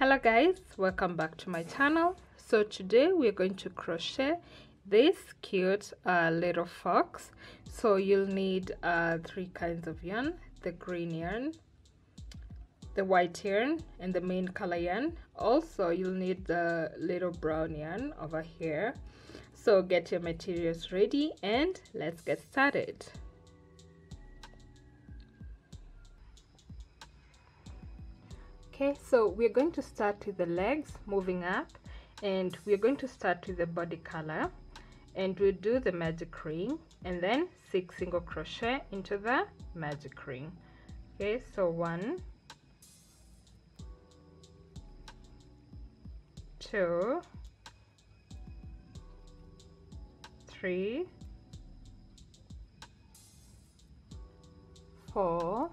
hello guys welcome back to my channel. So today we're going to crochet this cute uh, little fox. So you'll need uh, three kinds of yarn the green yarn the white yarn and the main color yarn. Also you'll need the little brown yarn over here. So get your materials ready and let's get started okay so we're going to start with the legs moving up and we're going to start with the body color and we'll do the magic ring and then six single crochet into the magic ring. Okay so one two three four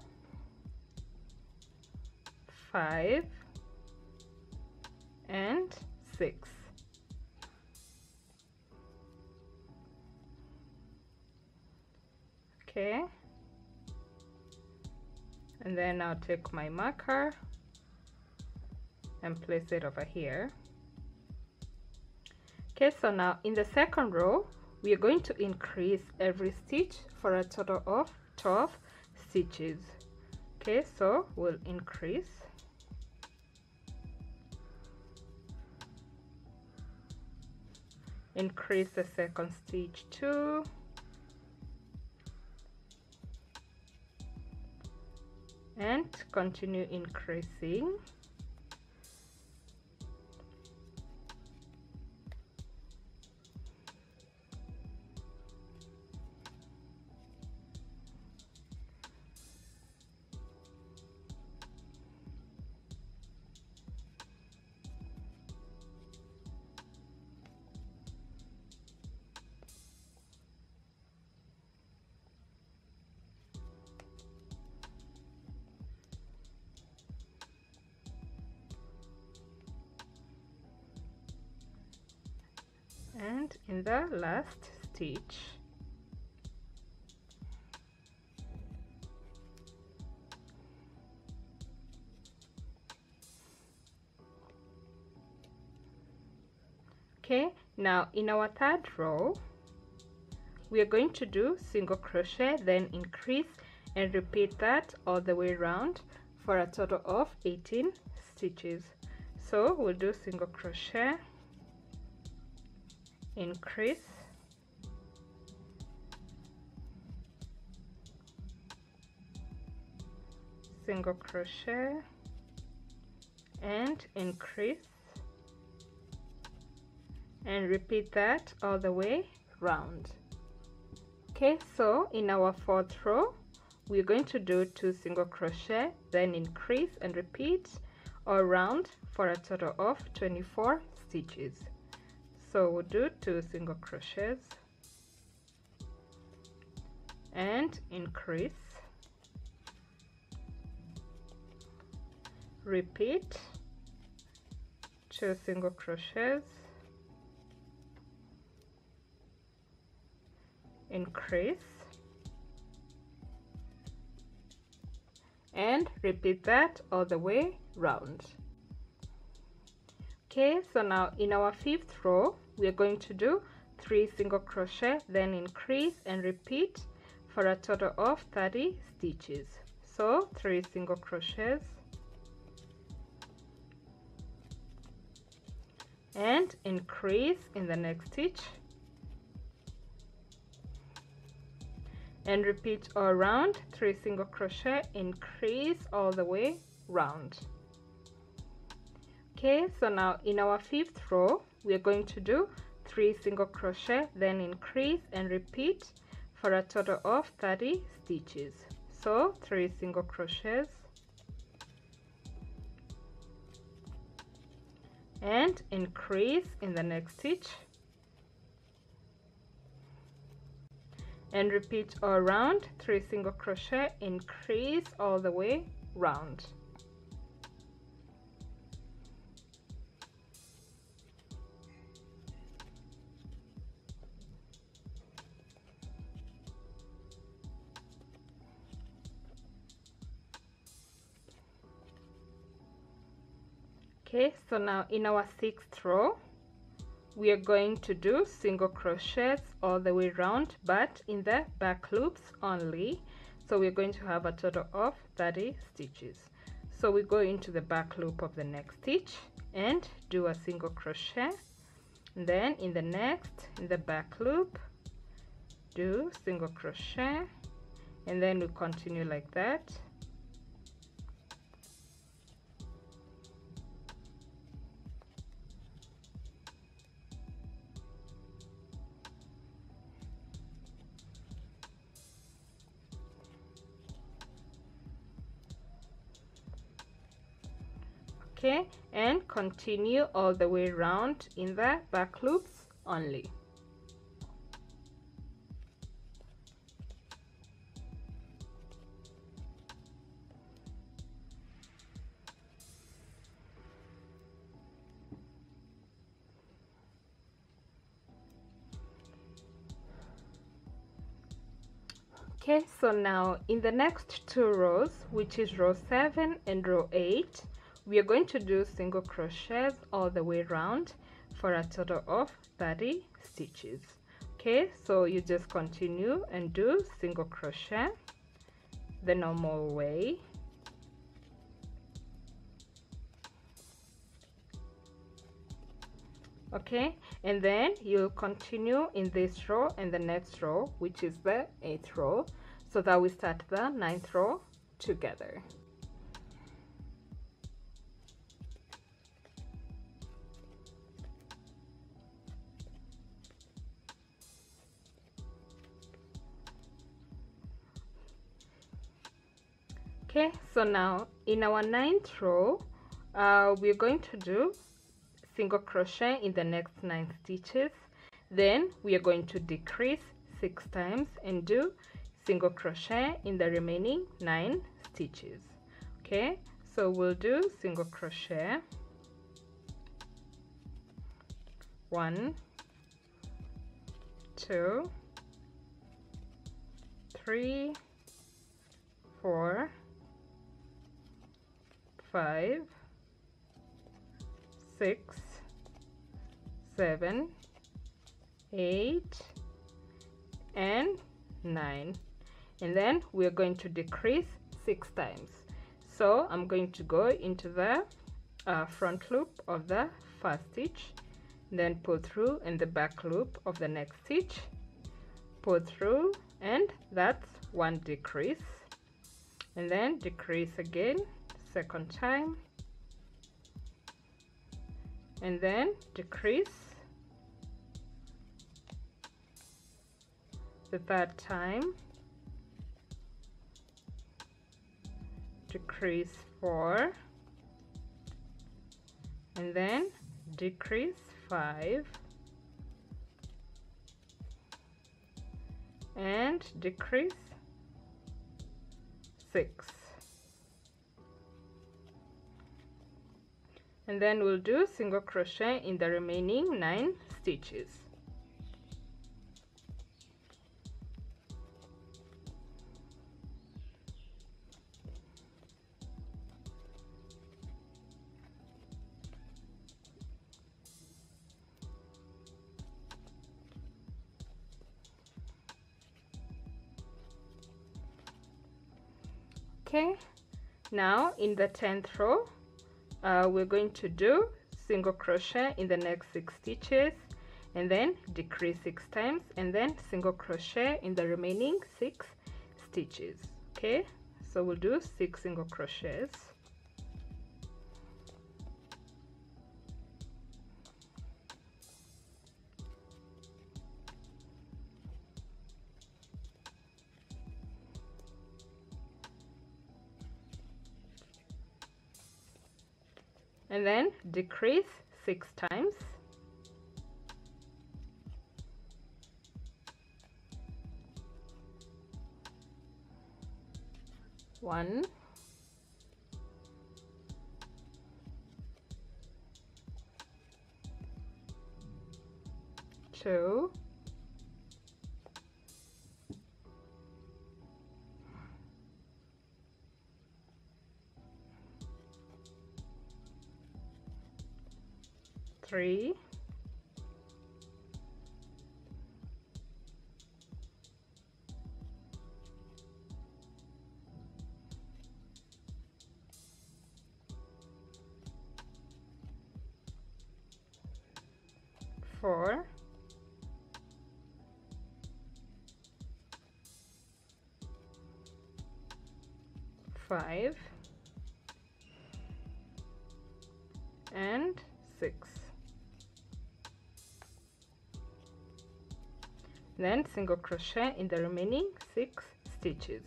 five and six. Okay. And then I'll take my marker and place it over here. Okay so now in the second row we are going to increase every stitch for a total of 12 stitches. Okay so we'll increase increase the second stitch too and continue increasing last stitch. Okay now in our third row we are going to do single crochet then increase and repeat that all the way around for a total of 18 stitches. So we'll do single crochet increase. Single crochet. And increase. And repeat that all the way round. Okay so in our fourth row we're going to do two single crochet then increase and repeat all round for a total of 24 stitches so we'll do two single crochets. And increase. Repeat. Two single crochets. Increase. And repeat that all the way round okay so now in our fifth row we are going to do three single crochet then increase and repeat for a total of 30 stitches. So three single crochets. And increase in the next stitch. And repeat all around three single crochet increase all the way round okay so now in our fifth row we are going to do three single crochet then increase and repeat for a total of 30 stitches. So three single crochets. And increase in the next stitch. And repeat all around three single crochet increase all the way round okay so now in our sixth row we are going to do single crochets all the way around but in the back loops only. So we're going to have a total of 30 stitches. So we go into the back loop of the next stitch and do a single crochet. Then in the next in the back loop do single crochet. And then we continue like that continue all the way around in the back loops only. Okay so now in the next two rows which is row 7 and row 8 we are going to do single crochets all the way around for a total of 30 stitches. Okay so you just continue and do single crochet the normal way. Okay and then you'll continue in this row and the next row which is the eighth row so that we start the ninth row together okay so now in our ninth row uh, we're going to do single crochet in the next nine stitches. Then we are going to decrease six times and do single crochet in the remaining nine stitches. Okay so we'll do single crochet. One two three four five six seven eight and nine. And then we're going to decrease six times. So I'm going to go into the uh, front loop of the first stitch then pull through in the back loop of the next stitch pull through and that's one decrease. And then decrease again second time. And then decrease the third time. Decrease 4 and then decrease 5 and decrease 6 and then we'll do single crochet in the remaining 9 stitches. Okay now in the 10th row uh, we're going to do single crochet in the next six stitches and then decrease six times and then single crochet in the remaining six stitches okay? So we'll do six single crochets and then decrease six times. One. Two three single crochet in the remaining six stitches.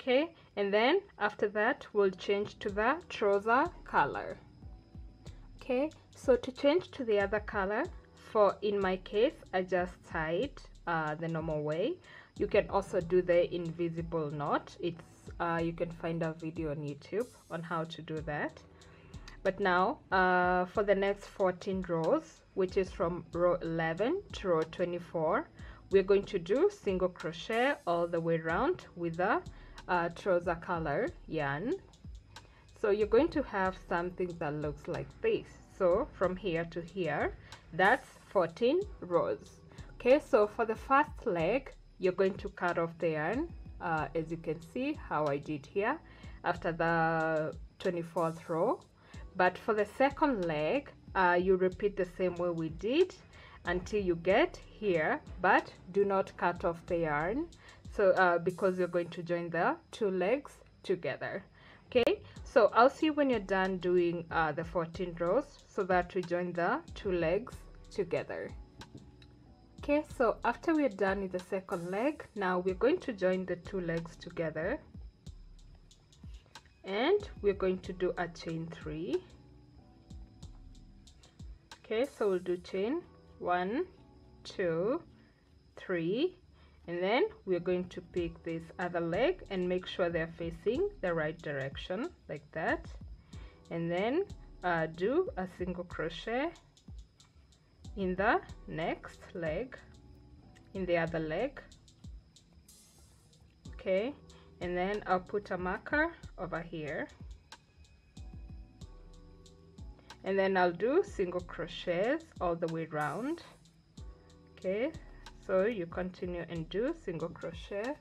Okay and then after that we'll change to the trouser color. Okay so to change to the other color for in my case I just tied uh, the normal way. You can also do the invisible knot. It's uh, you can find a video on YouTube on how to do that. But now uh, for the next 14 rows which is from row 11 to row 24 we're going to do single crochet all the way around with a uh, trouser color yarn. So you're going to have something that looks like this. So from here to here that's 14 rows. Okay so for the first leg you're going to cut off the yarn uh, as you can see how I did here after the 24th row. But for the second leg uh, you repeat the same way we did until you get here but do not cut off the yarn. So uh, because you're going to join the two legs together. Okay so I'll see when you're done doing uh, the 14 rows so that we join the two legs together. Okay so after we're done with the second leg now we're going to join the two legs together. And we're going to do a chain three. Okay so we'll do chain one two three. And then we're going to pick this other leg and make sure they're facing the right direction like that. And then uh, do a single crochet in the next leg in the other leg. Okay and then I'll put a marker over here. And then I'll do single crochets all the way around okay so you continue and do single crochet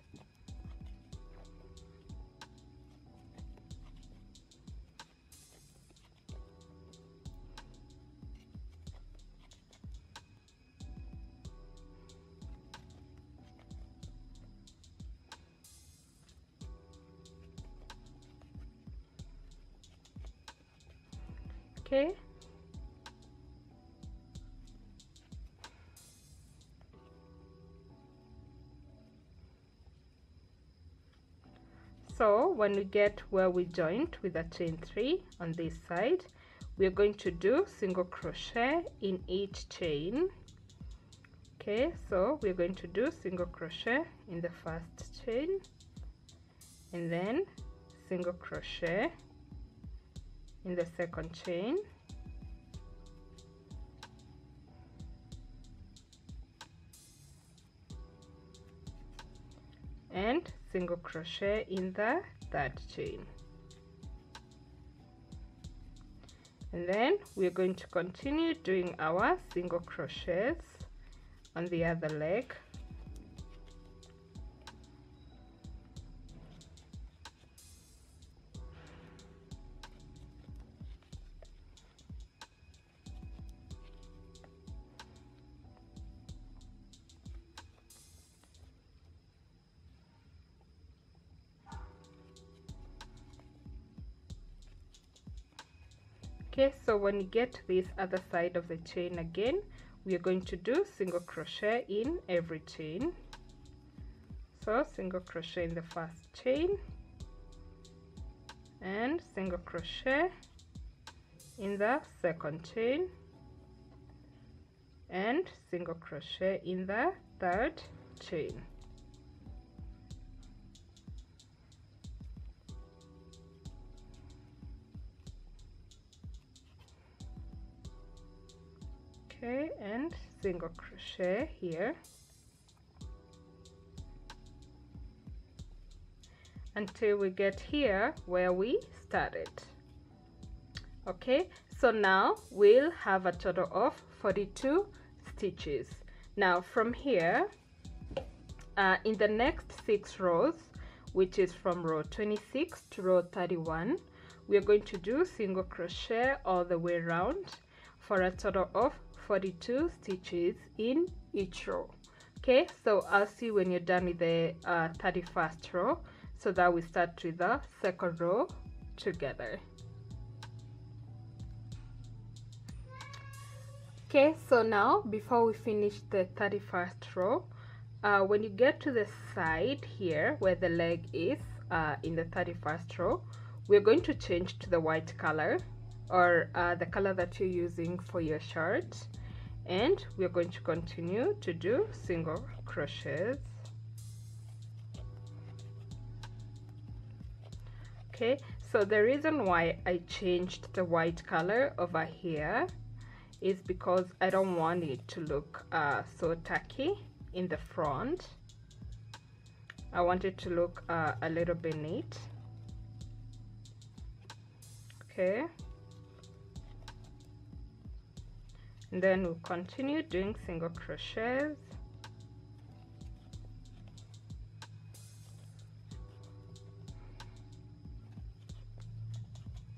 when we get where we joined with a chain three on this side we're going to do single crochet in each chain. Okay so we're going to do single crochet in the first chain and then single crochet in the second chain. And single crochet in the third chain and then we're going to continue doing our single crochets on the other leg so when you get this other side of the chain again we are going to do single crochet in every chain. So single crochet in the first chain and single crochet in the second chain and single crochet in the third chain okay and single crochet here. Until we get here where we started. Okay so now we'll have a total of 42 stitches. Now from here uh, in the next six rows which is from row 26 to row 31 we are going to do single crochet all the way around for a total of 42 stitches in each row. Okay so I'll see when you're done with the uh, 31st row. So that we start with the second row together. Okay so now before we finish the 31st row uh, when you get to the side here where the leg is uh, in the 31st row we're going to change to the white color or uh, the color that you're using for your shirt and we're going to continue to do single crochets. Okay so the reason why I changed the white color over here is because I don't want it to look uh, so tacky in the front. I want it to look uh, a little bit neat. Okay and then we'll continue doing single crochets.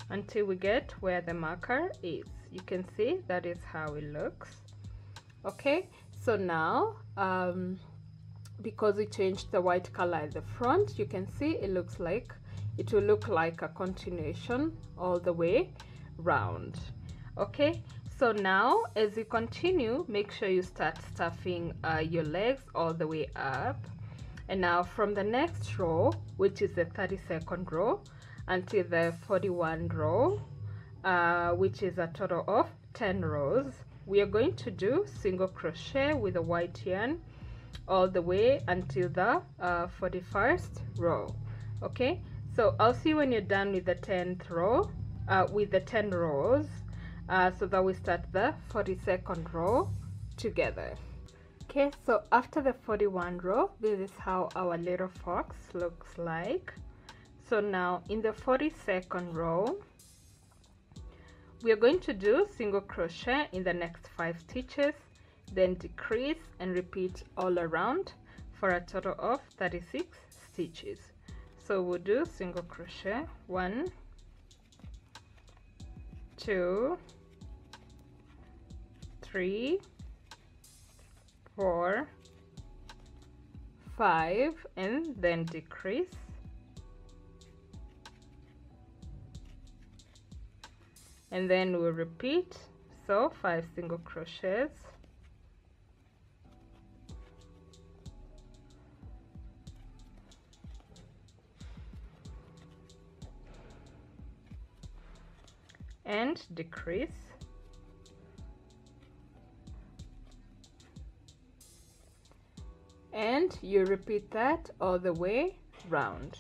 Until we get where the marker is. You can see that is how it looks. Okay so now um, because we changed the white color at the front you can see it looks like it will look like a continuation all the way round. Okay so now as you continue make sure you start stuffing uh, your legs all the way up. And now from the next row which is the 32nd row until the 41 row uh, which is a total of 10 rows we are going to do single crochet with a white yarn all the way until the uh, 41st row okay? So I'll see when you're done with the 10th row uh, with the 10 rows uh, so that we start the 42nd row together. Okay so after the 41 row this is how our little fox looks like. So now in the 42nd row we are going to do single crochet in the next five stitches then decrease and repeat all around for a total of 36 stitches. So we'll do single crochet one two three four five and then decrease. And then we'll repeat. So five single crochets and decrease. And you repeat that all the way round.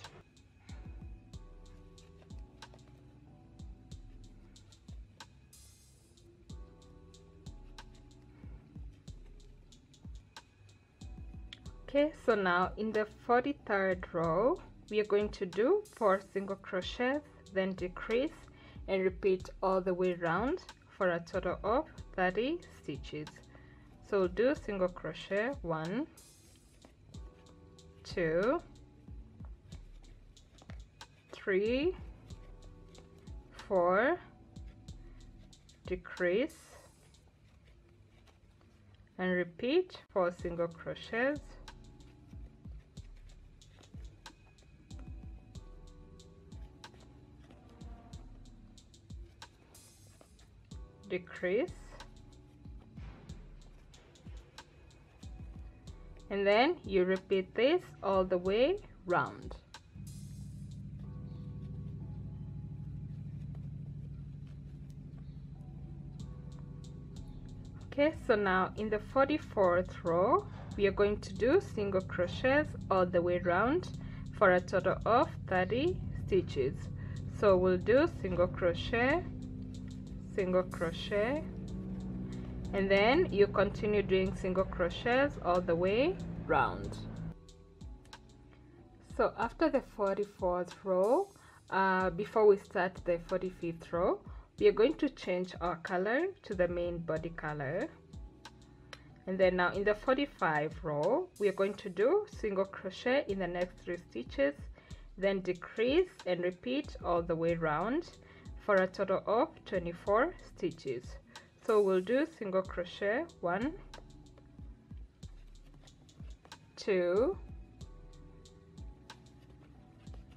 Okay so now in the 43rd row we are going to do four single crochets then decrease and repeat all the way around for a total of 30 stitches. So do single crochet. One two three four decrease and repeat four single crochets decrease. And then you repeat this all the way round. Okay so now in the 44th row we are going to do single crochets all the way round for a total of 30 stitches. So we'll do single crochet single crochet. And then you continue doing single crochets all the way. Round. So after the 44th row uh, before we start the 45th row we are going to change our color to the main body color. And then now in the 45 row we are going to do single crochet in the next three stitches then decrease and repeat all the way round for a total of 24 stitches. So we'll do single crochet one two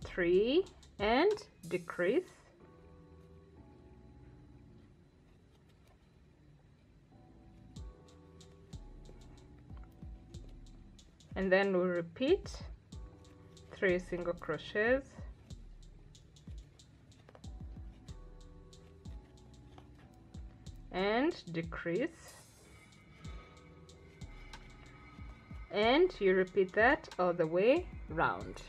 three and decrease. And then we'll repeat three single crochets and decrease. And you repeat that all the way round.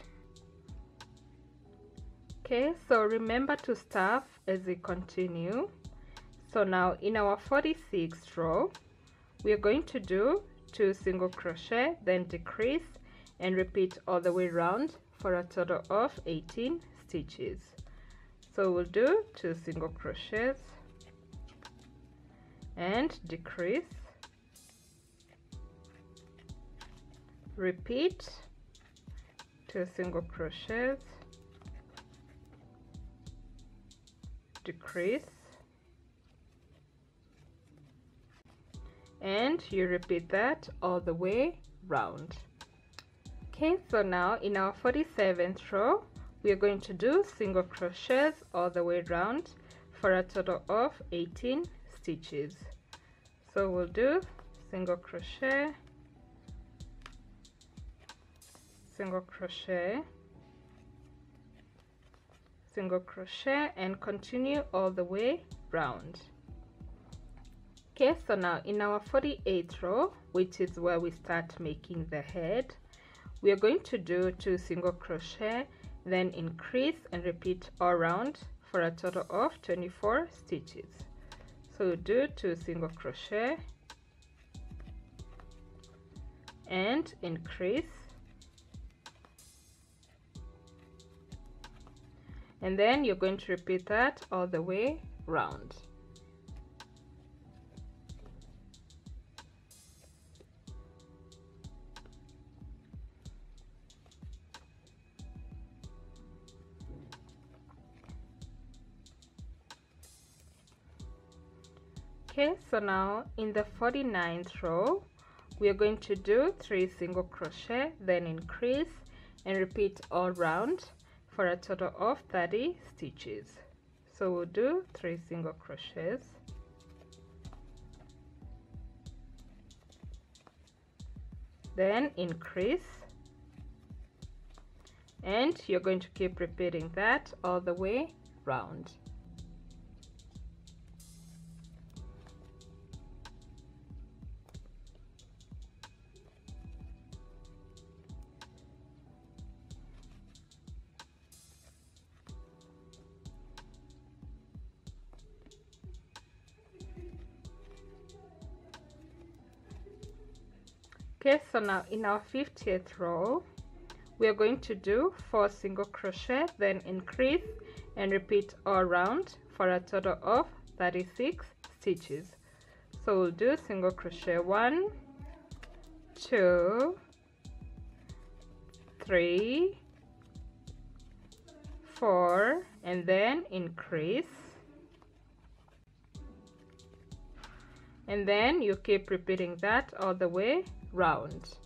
Okay so remember to stuff as we continue. So now in our 46th row we are going to do two single crochet then decrease and repeat all the way round for a total of 18 stitches. So we'll do two single crochets and decrease. Repeat two single crochets decrease. And you repeat that all the way round. Okay so now in our 47th row we are going to do single crochets all the way round for a total of 18 stitches. So we'll do single crochet single crochet single crochet and continue all the way round. Okay so now in our 48th row which is where we start making the head we are going to do two single crochet then increase and repeat all round for a total of 24 stitches so do two single crochet and increase. And then you're going to repeat that all the way round okay so now in the 49th row we are going to do three single crochet then increase and repeat all round for a total of 30 stitches. So we'll do three single crochets. Then increase. And you're going to keep repeating that all the way round okay so now in our 50th row we are going to do four single crochet then increase and repeat all round for a total of 36 stitches. So we'll do single crochet one two three four and then increase. And then you keep repeating that all the way round.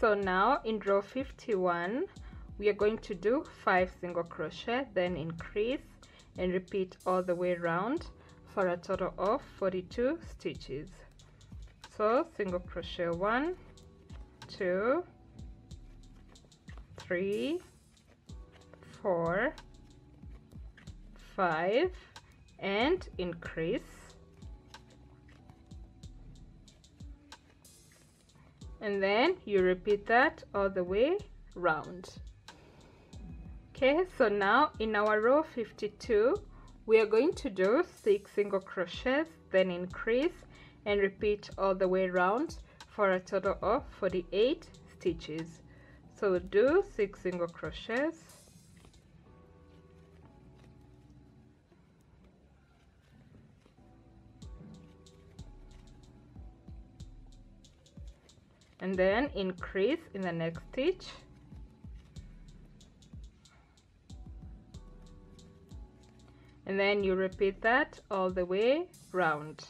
So now in row 51 we are going to do five single crochet then increase and repeat all the way around for a total of 42 stitches. So single crochet one two three four five and increase and then you repeat that all the way round. Okay so now in our row 52 we are going to do six single crochets then increase and repeat all the way round for a total of 48 stitches. So do six single crochets and then increase in the next stitch. And then you repeat that all the way round.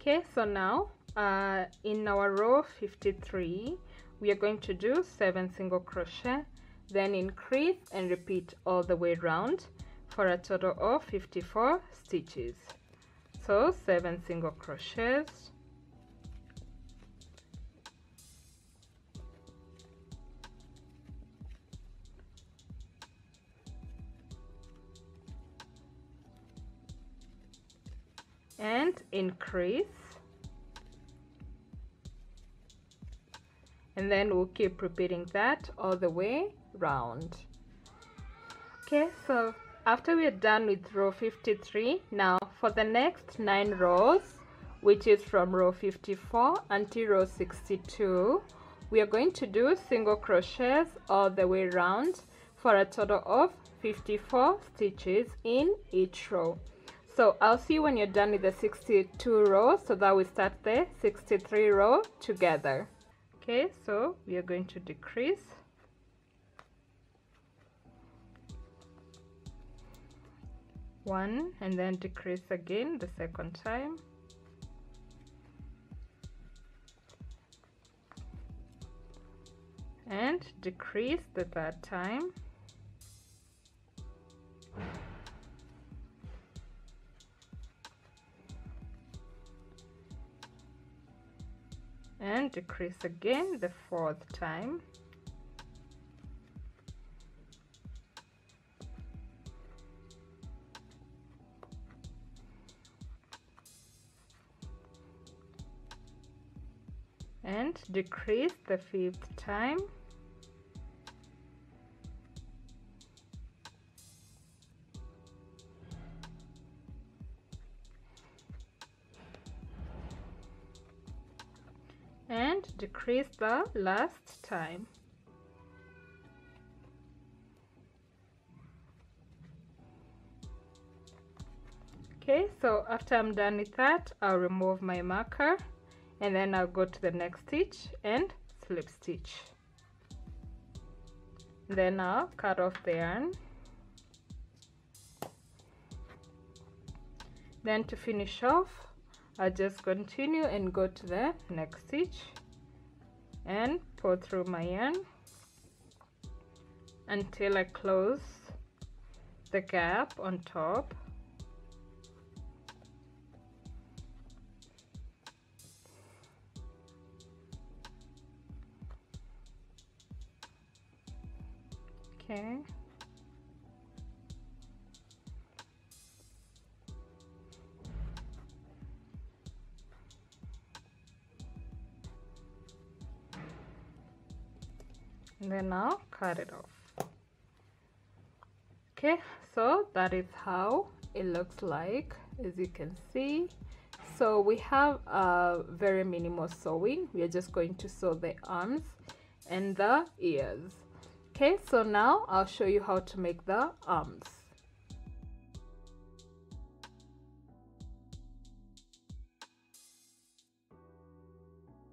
Okay so now uh, in our row 53 we are going to do seven single crochet then increase and repeat all the way round for a total of 54 stitches. So seven single crochets and increase. And then we'll keep repeating that all the way round. Okay so after we're done with row 53 now for the next nine rows which is from row 54 until row 62 we are going to do single crochets all the way round for a total of 54 stitches in each row so I'll see when you're done with the 62 row. So that we start the 63 row together. Okay so we are going to decrease. One and then decrease again the second time. And decrease the third time and decrease again the fourth time. And decrease the fifth time and the last time. Okay so after I'm done with that I'll remove my marker and then I'll go to the next stitch and slip stitch. Then I'll cut off the yarn. Then to finish off I'll just continue and go to the next stitch and pull through my yarn until I close the gap on top and now cut it off. Okay so that is how it looks like as you can see. So we have a very minimal sewing. We are just going to sew the arms and the ears. Okay so now I'll show you how to make the arms